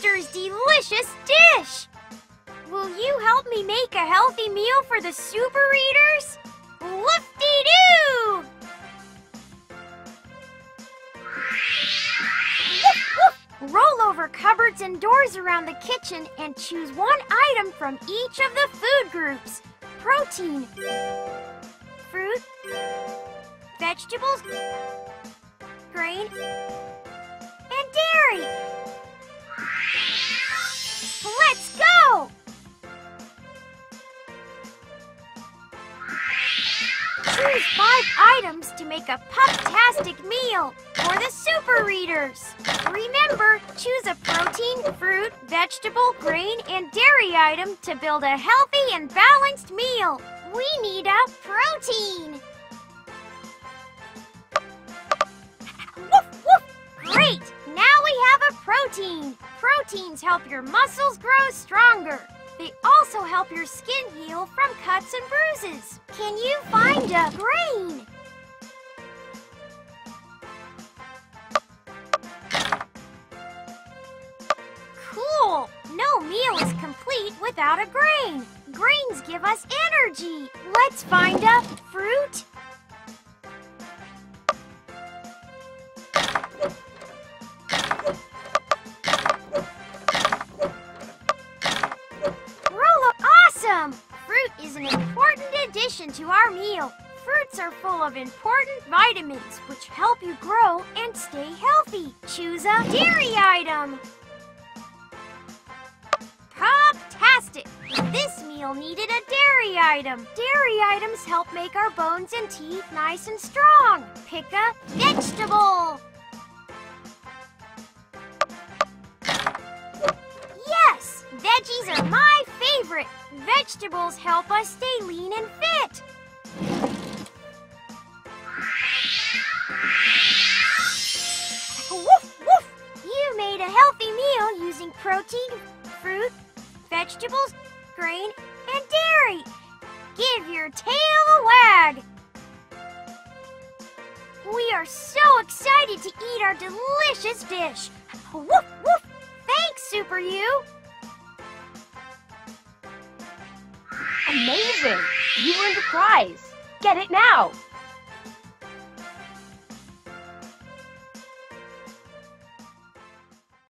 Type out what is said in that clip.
Woofster's delicious dish! Will you help me make a healthy meal for the Super Readers? Whoop-dee-doo! Roll over cupboards and doors around the kitchen and choose one item from each of the food groups. Protein, fruit, vegetables, grain, five items to make a pup-tastic meal for the super readers. Remember, choose a protein, fruit, vegetable, grain, and dairy item to build a healthy and balanced meal. We need a protein. Woof, woof. Great! Now we have a protein. Proteins help your muscles grow stronger. They also help your skin heal from cuts and bruises. Can you find a grain? Cool! No meal is complete without a grain. Grains give us energy. Let's find a fruit. Addition to our meal. Fruits are full of important vitamins which help you grow and stay healthy. Choose a dairy item. Pup-tastic! This meal needed a dairy item. Dairy items help make our bones and teeth nice and strong. Pick a vegetable. Yes! Veggies are my favorite. Vegetables help us stay lean and fit. Woof, woof! You made a healthy meal using protein, fruit, vegetables, grain, and dairy. Give your tail a wag. We are so excited to eat our delicious dish. Woof, woof! Thanks, Super You. Amazing! You earned a prize. Get it now.